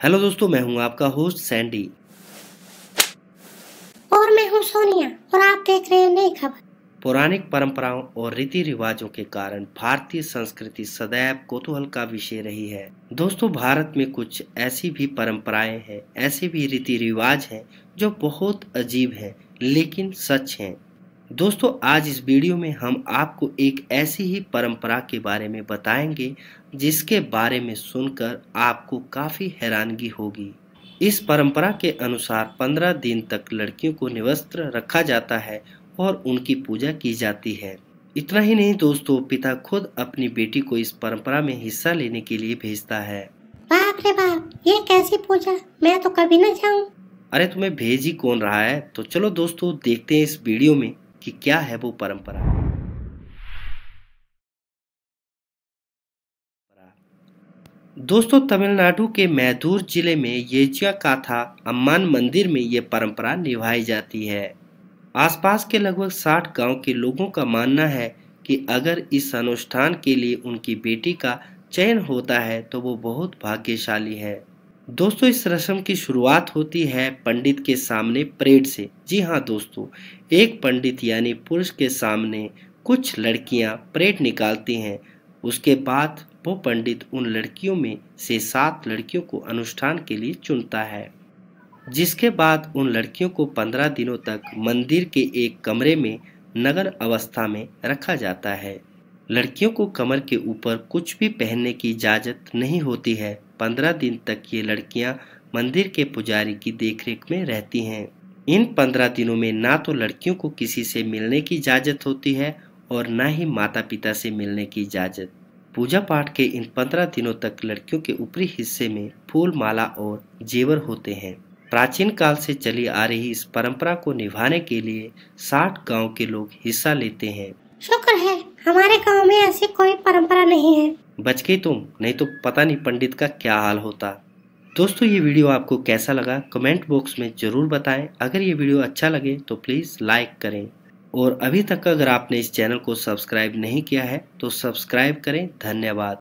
Hello दोस्तों मैं हूँ आपका होस्ट सैंडी। और मैं हूँ सोनिया और आप देख रहे हैं नई खबर। पौराणिक परंपराओं और रीति रिवाजों के कारण भारतीय संस्कृति सदैव कौतूहल का विषय रही है। दोस्तों भारत में कुछ ऐसी भी परंपराएँ हैं ऐसे भी रीति रिवाज हैं जो बहुत अजीब हैं लेकिन सच हैं। दोस्तों आज इस वीडियो में हम आपको एक ऐसी ही परंपरा के बारे में बताएँगे जिसके बारे में सुनकर आपको काफ़ी हैरानगी होगी। इस परंपरा के अनुसार पंद्रह दिन तक लड़कियों को निवस्त्र रखा जाता है और उनकी पूजा की जाती है। इतना ही नहीं दोस्तों पिता खुद अपनी बेटी को इस परंपरा में हिस्सा लेने के लिए भेजता है। बाप रे बाप ये कैसी पूजा? मैं तो कभी न जाऊँ। अरे तुम्हें भेज ही कौन रहा है? तो चलो दोस्तों देखते हैं इस वीडियो में कि क्या है वो परंपरा? दोस्तों, तमिलनाडु के मैदूर ज़िले में येजिया काथा अम्मान मंदिर में ये परंपरा निभाई जाती है। आसपास के लगभग 60 गाँव के लोगों का मानना है कि अगर इस अनुष्ठान के लिए उनकी बेटी का चयन होता है तो वो बहुत भाग्यशाली है। दोस्तों, इस रस्म की शुरुआत होती है पंडित के सामने परेड से। जी हाँ दोस्तों, एक पंडित यानी पुरुष के सामने कुछ लड़कियाँ परेड निकालती हैं। उसके बाद वो पंडित उन लड़कियों में से सात लड़कियों को अनुष्ठान के लिए चुनता है, जिसके बाद उन लड़कियों को पंद्रह दिनों तक मंदिर के एक कमरे में नगर अवस्था में रखा जाता है। लड़कियों को कमर के ऊपर कुछ भी पहनने की इजाज़त नहीं होती है। पंद्रह दिन तक ये लड़कियाँ मंदिर के पुजारी की देखरेख में रहती हैं। इन पंद्रह दिनों में ना तो लड़कियों को किसी से मिलने की इजाज़त होती है और न ही माता पिता से मिलने की इजाज़त। पूजा पाठ के इन पंद्रह दिनों तक लड़कियों के ऊपरी हिस्से में फूल माला और जेवर होते हैं। प्राचीन काल से चली आ रही इस परंपरा को निभाने के लिए साठ गाँव के लोग हिस्सा लेते हैं। शुक्र है, हमारे गाँव में ऐसी कोई परंपरा नहीं है। बच गई तुम? नहीं तो पता नहीं पंडित का क्या हाल होता। दोस्तों, ये वीडियो आपको कैसा लगा? कमेंट बॉक्स में ज़रूर बताएँ। अगर ये वीडियो अच्छा लगे तो प्लीज़ लाइक करें। और अभी तक अगर आपने इस चैनल को सब्सक्राइब नहीं किया है तो सब्सक्राइब करें। धन्यवाद।